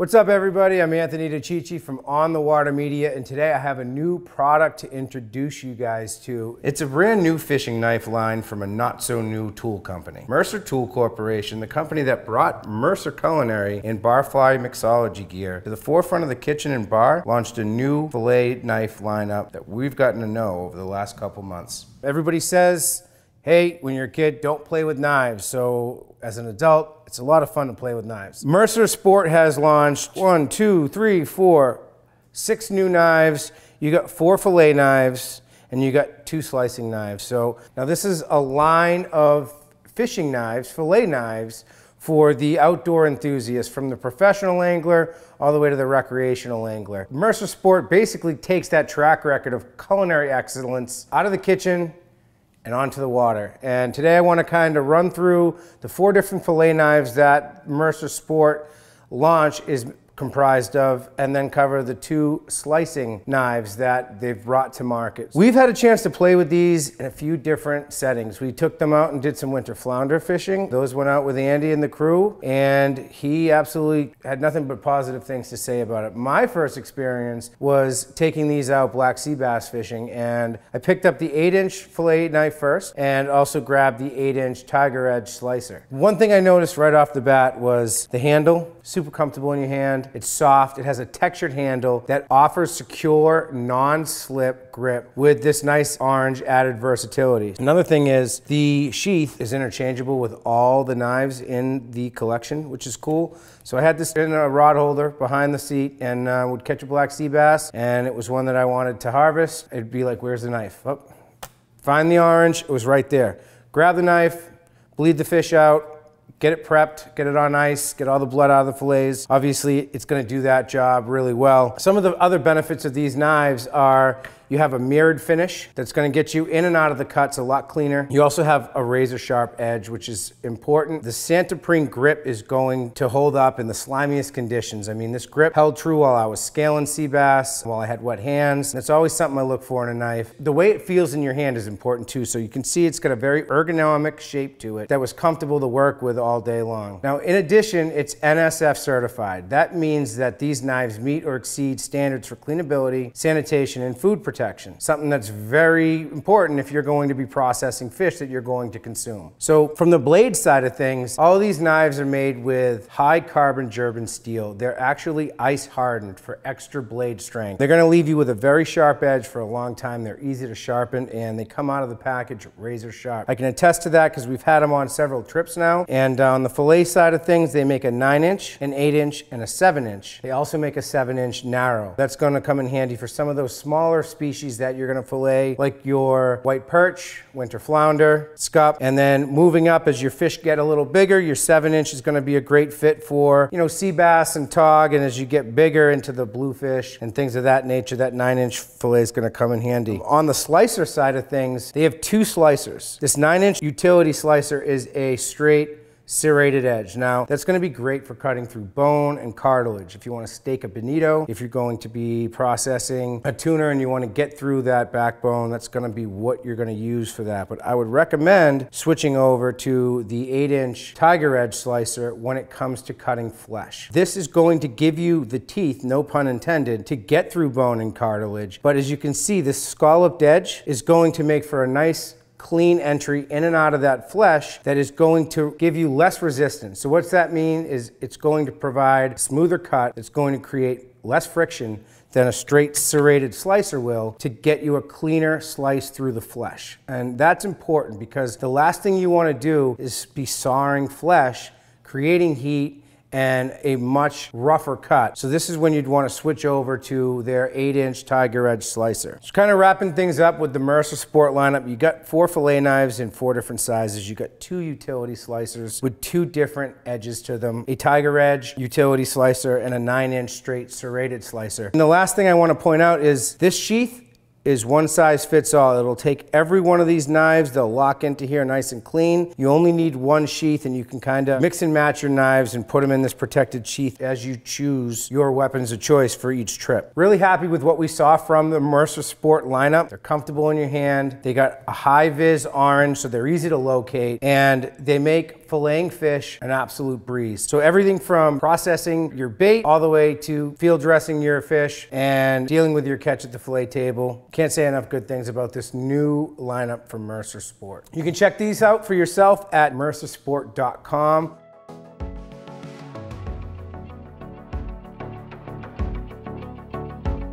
What's up everybody? I'm Anthony DeiCicchi from On the Water Media and today I have a new product to introduce you guys to. It's a brand new fishing knife line from a not so new tool company. Mercer Tool Corporation, the company that brought Mercer Culinary and barfly mixology gear to the forefront of the kitchen and bar, launched a new fillet knife lineup that we've gotten to know over the last couple months. Everybody says hey, when you're a kid, don't play with knives. So as an adult, it's a lot of fun to play with knives. Mercer Sport has launched one, two, three, four, six new knives. You got four fillet knives and you got two slicing knives. So now this is a line of fishing knives, fillet knives, for the outdoor enthusiast from the professional angler all the way to the recreational angler. Mercer Sport basically takes that track record of culinary excellence out of the kitchen and onto the water. And today I want to kind of run through the four different fillet knives that Mercer Sport launch is comprised of, and then cover the two slicing knives that they've brought to market. We've had a chance to play with these in a few different settings. We took them out and did some winter flounder fishing. Those went out with Andy and the crew, and he absolutely had nothing but positive things to say about it. My first experience was taking these out black sea bass fishing, and I picked up the eight inch fillet knife first, and also grabbed the eight inch Tiger Edge slicer. One thing I noticed right off the bat was the handle, super comfortable in your hand. It's soft. It has a textured handle that offers secure, non-slip grip with this nice orange added versatility. Another thing is the sheath is interchangeable with all the knives in the collection, which is cool. So I had this in a rod holder behind the seat and uh, would catch a black sea bass and it was one that I wanted to harvest. It'd be like, where's the knife? Oh, find the orange, it was right there. Grab the knife, bleed the fish out, get it prepped, get it on ice, get all the blood out of the fillets. Obviously, it's gonna do that job really well. Some of the other benefits of these knives are you have a mirrored finish that's gonna get you in and out of the cuts a lot cleaner. You also have a razor sharp edge, which is important. The Santoprene grip is going to hold up in the slimiest conditions. I mean, this grip held true while I was scaling sea bass, while I had wet hands. And it's always something I look for in a knife. The way it feels in your hand is important too. So you can see it's got a very ergonomic shape to it that was comfortable to work with all day long. Now, in addition, it's NSF certified. That means that these knives meet or exceed standards for cleanability, sanitation, and food protection protection, something that's very important if you're going to be processing fish that you're going to consume. So from the blade side of things, all of these knives are made with high carbon German steel. They're actually ice hardened for extra blade strength. They're gonna leave you with a very sharp edge for a long time. They're easy to sharpen and they come out of the package razor sharp. I can attest to that because we've had them on several trips now. And uh, on the fillet side of things, they make a nine inch, an eight inch, and a seven inch. They also make a seven inch narrow. That's gonna come in handy for some of those smaller species species that you're gonna fillet, like your white perch, winter flounder, scup, and then moving up as your fish get a little bigger, your seven inch is gonna be a great fit for, you know, sea bass and tog, and as you get bigger into the bluefish and things of that nature, that nine inch fillet is gonna come in handy. On the slicer side of things, they have two slicers. This nine inch utility slicer is a straight serrated edge. Now, that's gonna be great for cutting through bone and cartilage. If you wanna steak a bonito, if you're going to be processing a tuna and you wanna get through that backbone, that's gonna be what you're gonna use for that. But I would recommend switching over to the eight inch tiger edge slicer when it comes to cutting flesh. This is going to give you the teeth, no pun intended, to get through bone and cartilage. But as you can see, this scalloped edge is going to make for a nice clean entry in and out of that flesh that is going to give you less resistance. So what's that mean is it's going to provide smoother cut. It's going to create less friction than a straight serrated slicer will to get you a cleaner slice through the flesh. And that's important because the last thing you want to do is be sawing flesh, creating heat, and a much rougher cut. So this is when you'd want to switch over to their 8-inch Tiger Edge slicer. Just kind of wrapping things up with the Mercer Sport lineup, you got four fillet knives in four different sizes. You got two utility slicers with two different edges to them, a Tiger Edge utility slicer and a 9-inch straight serrated slicer. And the last thing I want to point out is this sheath is one size fits all. It'll take every one of these knives, they'll lock into here nice and clean. You only need one sheath and you can kind of mix and match your knives and put them in this protected sheath as you choose your weapons of choice for each trip. Really happy with what we saw from the Mercer Sport lineup. They're comfortable in your hand. They got a high vis orange, so they're easy to locate, and they make filleting fish an absolute breeze. So everything from processing your bait all the way to field dressing your fish and dealing with your catch at the fillet table. Can't say enough good things about this new lineup from Mercer Sport. You can check these out for yourself at mercersport.com.